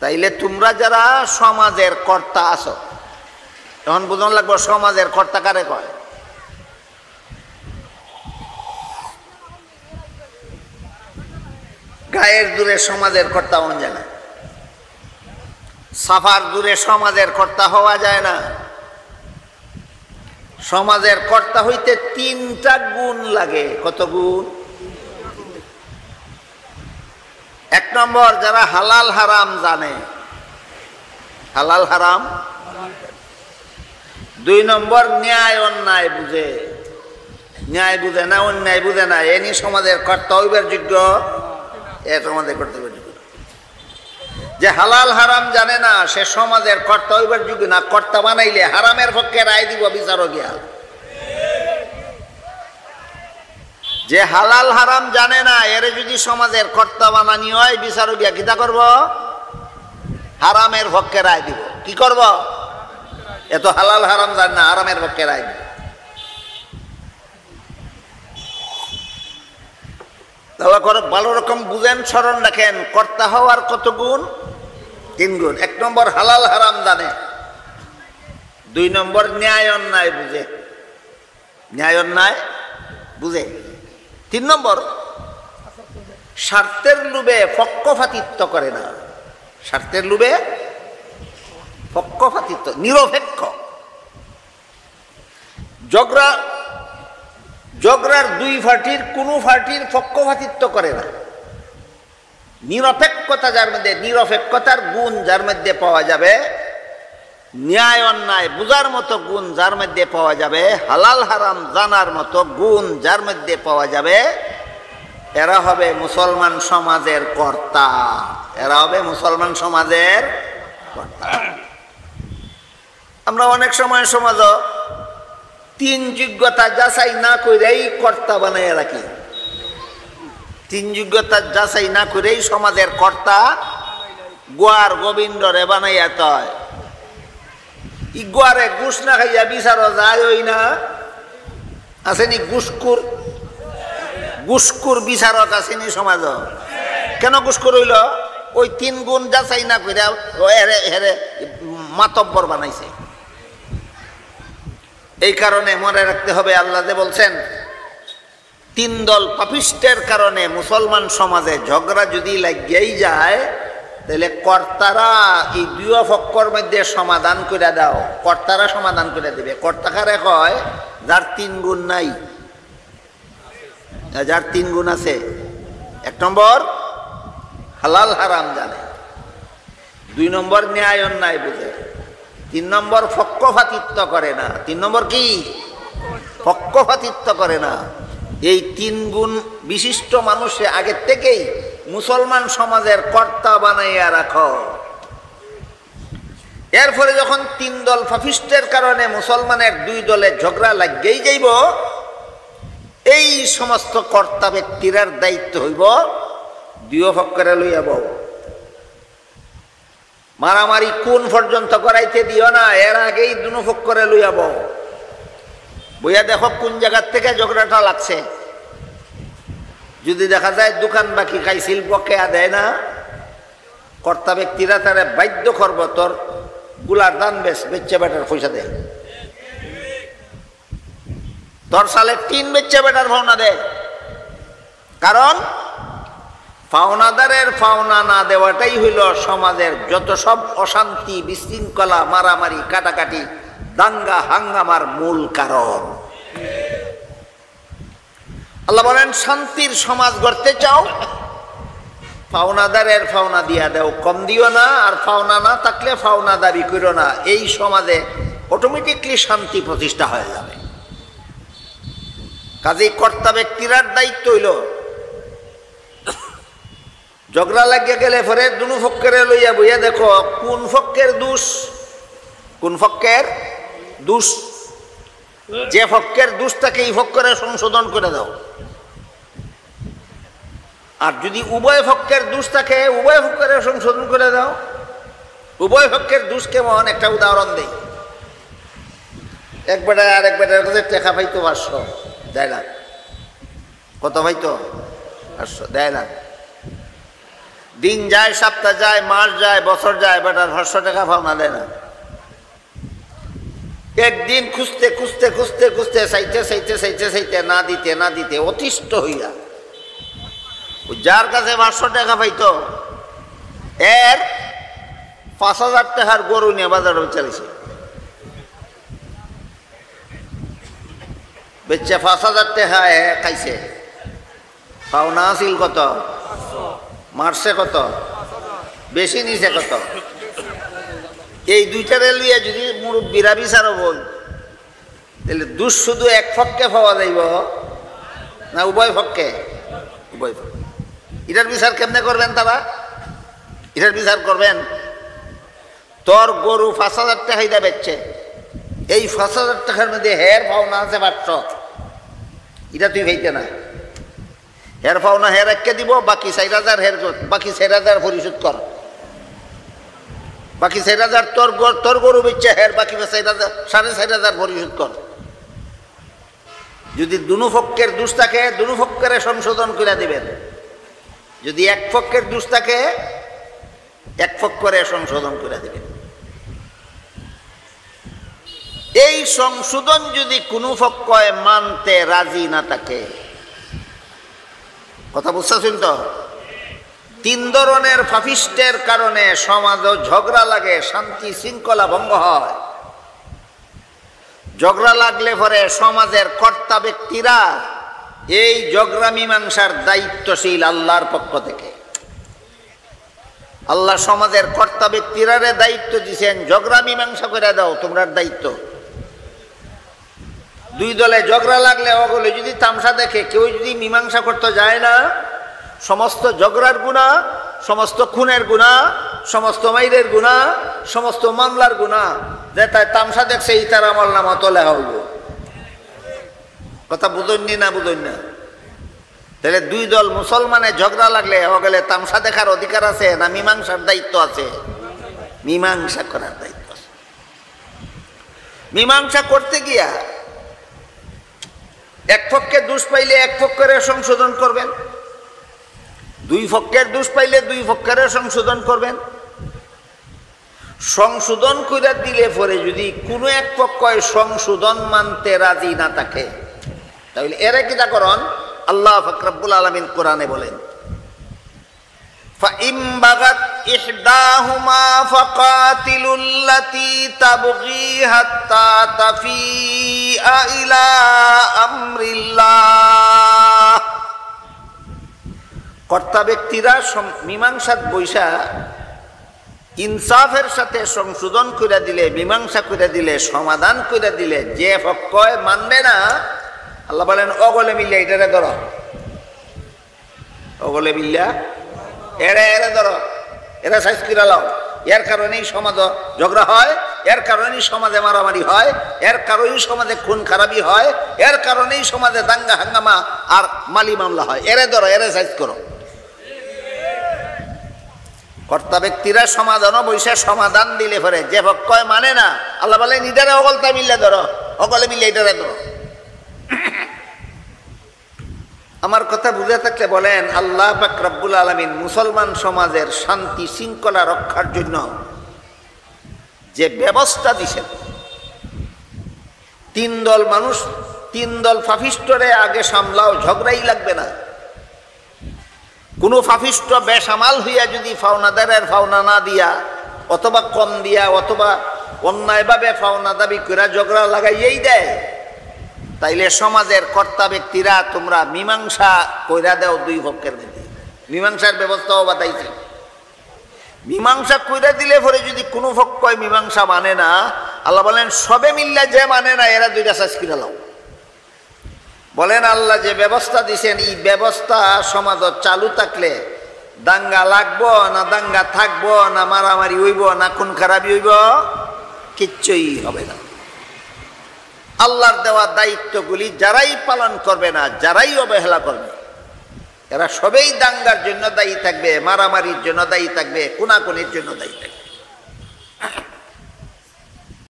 তাইলে তোমরা যারা সমাজের কর্তা আছো তখন বুঝন লাগবো সমাজের কর্তা কারে কয়? গায়ের দূরে সমাজের কর্তা হন যায় না। সাফার দূরে সমাজের কর্তা হওয়া যায় না। সমাজের কর্তা হইতে তিনটা গুণ লাগে। কত গুণ? এক নম্বর, যারা হালাল হারাম জানে। হালাল হারাম? দুই নম্বর, ন্যায় অন্যায় বুঝে। ন্যায় বুঝে না, অন্যায় বুঝে না এনি সমাজের কর্তা হইবার যোগ্য। এ সমাজের কর্তা হইবার যোগ্য। যে হালাল হারাম জানে না, সে সমাজের কর্তা হইবার যোগ্য না, কর্তা বানাইলে হারামের পক্ষে রায় দিব বিচারক গিয়া যে হালাল হারাম জানে না, এরে যদি সমাজের কর্তা বানানি হয় বিচারক গিয়া কিতা করব? হারামের পক্ষে রায় দিব। কি করব? এত হালাল হারাম জানে না, হারামের পক্ষে রায় দিব। তাহলে ভালো রকম বুঝেন, স্মরণ রাখেন, কর্তা হওয়ার কত গুণ? তিন গুণ। এক নম্বর, হালাল হারাম জানে। দুই নম্বর, ন্যায় অন্যায় বুঝে। ন্যায় অন্যায় বুঝে। তিন নম্বর, স্বার্থের লোভে পক্ষপাতিত্ব করে না। স্বার্থের লোভে পক্ষপাতিত্ব, নিরপেক্ষ। জগরা, জগরার দুই পার্টির কোনো পার্টির পক্ষপাতিত্ব করে না। নিরপেক্ষতা যার মধ্যে, নিরপেক্ষতার গুণ যার মধ্যে পাওয়া যাবে ন্যায় অন্যায় বুঝার মতো গুণ যার মধ্যে পাওয়া যাবে, হালাল হারাম জানার মতো গুণ যার মধ্যে পাওয়া যাবে, এরা হবে মুসলমান সমাজের কর্তা। এরা হবে মুসলমান সমাজের কর্তা। আমরা অনেক সময় সমাজ তিন যোগ্যতা যাচাই না করেই কর্তা বানাইয়া রাখি। তিন যোগ্যতা যাচাই না করেই সমাজের কর্তা গোয়ার গোবিন্দরে বানাইয়া তয় ই গোয়ারে ঘুষ না খাইয়া বিচার যায় ওই না। আসেনি গুসকুর গুসকুর বিচারক আসেনি সমাজ। কেন গুসকুর হইল? ওই তিন গুণ যাচাই না করে হেরে হেরে মাতব্বর বানাইছে। এই কারণে মনে রাখতে হবে, আল্লাহ যে বলছেন, তিন দল পাপিষ্টের কারণে মুসলমান সমাজে ঝগড়া যদি লাগিয়েই যায় তাহলে কর্তারা এই দুই ফক্কর মধ্যে সমাধান করে দাও। কর্তারা সমাধান করে দেবে। কর্তাকারে কয়, যার তিন গুণ নাই। যার তিন গুণ আছে। এক নম্বর, হালাল হারাম জানে। দুই নম্বর, ন্যায় অন্যায় বুঝে। তিন নম্বর পক্ষপাতিত্ব করে না। তিন নম্বর কি? পক্ষপাতিত্ব করে না। এই তিন গুণ বিশিষ্ট মানুষে আগের থেকেই মুসলমান সমাজের কর্তা বানাইয়া রাখো। এরপরে যখন তিন দল ফাফিস্টের কারণে মুসলমানের দুই দলে ঝগড়া লাগেই যাইব, এই সমস্ত কর্তা ব্যক্তিরার দায়িত্ব হইব দুই পক্ষরে লইয়া বউ। মারামারি কোন পর্যন্ত করাইতে দিও না, এর আগেই দুনো পক্ষরে লইয়া বউ। বইয়া দেখো কোন জায়গার থেকে ঝগড়াটা লাগছে। যদি দেখা যায় দোকান বাকি খাইছিল পক্ষে দেয় না। কর্তা ব্যক্তিরা তারা বাধ্য করব, তোরগুলার দান বেশ বেচে বেটার পয়সা দেয় তোর সালে তিন বেচে বেটার ভাওনা দেয় কারণ পাওনাদারের পাওনা না দেওয়াটাই হইল সমাজের যত সব অশান্তি, বিশৃঙ্খলা, মারামারি, কাটাকাটি, দাঙ্গা, হাঙ্গামার মূল কারণ। আল্লাহ বলেন, শান্তির সমাজ গড়তে চাও? ফাওনাদারের ফাওনা দিয়া দেও, কম দিও না, আর ফাওনা না থাকলে ফাওনা দাবি করো না। এই সমাজে অটোমেটিকলি শান্তি প্রতিষ্ঠা হয়ে যাবে। কাজেই কর্তা ব্যক্তিরার দায়িত্ব হইল, ঝগড়া লাগিয়ে গেলে পরে দুনু ফক্কেরে লইয়া বইয়া দেখো, কোন ফক্কের দোষ? কোন ফক্কের দোষ? যে ফক্কের দোষ থাকে এই ফক্করে সংশোধন করে দাও। আর যদি উভয় পক্ষের দোষ থাকে উভয় পক্ষের সংশোধন করে দাও, উভয় পক্ষের দোষ কেমন একটা উদাহরণ দেই। এক বেটায় আর এক বেটার কাছে টেকা পাইতো পাঁচশো, দেয় না। কত পাইতো? পাঁচশো, দেয় না। দিন যায়, সপ্তাহ যায়, মাস যায়, বছর যায়, বেটার পাঁচশো টাকা পাওনা দেয় না। একদিন খুঁজতে খুঁজতে খুঁজতে খুঁজতে চাইতে চাইতে চাইতে চাইতে না দিতে না দিতে, অতিষ্ঠ হইয়া। যার কাছে পাঁচশো টাকা পাইতো, এর পাঁচ হাজার টাকার গরু নিয়ে বাজারে চালিয়েছে বেচে পাঁচ হাজার টাকা খাইছে। পাওনা আছিল কত? মারছে কত? বেশি নিছে কত? এই দুইটারে লিয়ে যদি মুরব্বীরা বিচারো বল। তাহলে দুষ শুধু এক ফককে পাওয়া যাইব? না উভয় ফককে উভয় ফক এটার বিচার কেমনে করবেন তারা? এটার বিচার করবেন? তোর গরু পাঁচ হাজার টাকাইটা বেচছে। এই পাঁচ হাজার টাকার মধ্যে হের পাওনা আছে পাঁচশো এটা তুই ভাইতে না। হের পাওনা হের একে দিব, বাকি চার হাজার হের বাকি চার হাজার পরিশোধ কর। বাকি চার হাজার তোর তোর গরু বেচছে হের, বাকি হাজার সাড়ে চার হাজার পরিশোধ কর। যদি দুনু পক্ষের দোষ থাকে দুনু পক্ষের সংশোধন করে দিবেন। যদি এক পক্ষের দোষ থাকে এক পক্ষরে সংশোধন করে দিবেন। এই সংশোধন যদি কোনো পক্ষয় মানতে রাজি না থাকে, কথা বুঝতেছেন তো? তিন ধরনের ফাফিস্টের কারণে সমাজ ঝগড়া লাগে, শান্তি শৃঙ্খলা ভঙ্গ হয়। ঝগড়া লাগলে পরে সমাজের কর্তা ব্যক্তিরা এই ঝগড়া মীমাংসার দায়িত্বশীল আল্লাহর পক্ষ থেকে। আল্লাহ সমাজের কর্তা ব্যক্তিরারে দায়িত্ব দিছেন, ঝগড়া মীমাংসা করে দাও তোমরার দায়িত্ব। দুই দলে ঝগড়া লাগলে ওগুলো যদি তামসা দেখে, কেউ যদি মীমাংসা করতে যায় না সমস্ত ঝগড়ার গুণা, সমস্ত খুনের গুণা, সমস্ত মাইরের গুণা, সমস্ত মামলার গুণা। যে তাই তামসা দেখছে, এই তার আমল নামা তোলে হইব। কথা বুঝনি না বুঝনি না তাহলে দুই দল মুসলমানের ঝগড়া লাগলে হ গেলে তামসা দেখার অধিকার আছে না মীমাংসার দায়িত্ব আছে? মীমাংসা করার দায়িত্ব আছে। মীমাংসা করতে গিয়া এক পক্ষের দোষ পাইলে এক পক্ষের সংশোধন করবেন। দুই পক্ষের দোষ পাইলে দুই পক্ষের সংশোধন করবেন সংশোধন করে দিলে পরে যদি কোনো এক পক্ষ সংশোধন মানতে রাজি না থাকে তাহলে এরা কিটা করন আল্লাহ ফকরাবুল আলমিন কোরআনে বলেন فإن بغت إحداهما فقاتلوا التي تبغي حتى تفيء إلى أمر الله কর্তা ব্যক্তিরা মীমাংসাত বৈশা ইনসাফের সাথে সংশোধন করে দিলে, মীমাংসা করে দিলে, সমাধান করে দিলে, যে পক্ষয় মানবে না, আল্লাহ বলেন, অগলে মিল্লা এটারে ধরো। অগলে মিল্লা এরা এরা ধরো। এরা সাইজ করে লাও। এর কারণেই সমাজ ঝগড়া হয়, এর কারণেই সমাজে মারামারি হয়, এর কারণেই সমাজে খুন খারাপি হয়, এর কারণেই সমাজে দাঙ্গা হাঙ্গামা আর মালি মামলা হয়। এরে ধরো এরে সাইজ করো। কর্তা ব্যক্তিরা সমাধানও বৈশা সমাধান দিলে পরে যে পক্ষয় মানে না। আল্লাহ বলে নিটারে অগলতা মিললে ধরো অকলে মিললে এটারে ধরো। আমার কথা বুঝে থাকলে বলেন, আল্লাহ রব্বুল আলমিন মুসলমান সমাজের শান্তি শৃঙ্খলা রক্ষার জন্য যে ব্যবস্থা দিছেন, তিন দল মানুষ, তিন দল ফাফিস্টরে আগে সামলাও, ঝগড়াই লাগবে না। কোনো ফাফিষ্ট বেসামাল হইয়া যদি ফাওনাদারের ফাওনা না দিয়া, অথবা কম দিয়া, অথবা অন্যায়ভাবে ফাওনা দাবি করে ঝগড়া লাগাইয়েই দেয়, তাইলে সমাজের কর্তা ব্যক্তিরা তোমরা মীমাংসা কইরা দাও দুই পক্ষের মধ্যে। মীমাংসার ব্যবস্থাও বাতাইছে। মীমাংসা কইরা দিলে পরে যদি কোনো পক্ষই মীমাংসা মানে না, আল্লাহ বলেন, সবে মিল্লা যে মানে না, এরা দুইটা শেষ কিনে লাও। বলেন আল্লাহ যে ব্যবস্থা দিছেন, এই ব্যবস্থা সমাজ চালু থাকলে দাঙ্গা লাগবো, না দাঙ্গা থাকব, না মারামারি হইব, না খুন খারাপি হইব, কিচ্ছুই হবে না। আল্লাহর দেওয়া দায়িত্বগুলি যারাই পালন করবে না, যারাই অবহেলা করবে, এরা সবেই দাঙ্গার জন্য দায়ী থাকবে, মারামারির জন্য দায়ী থাকবে কোনাকুনির জন্য দায়ী থাকবে।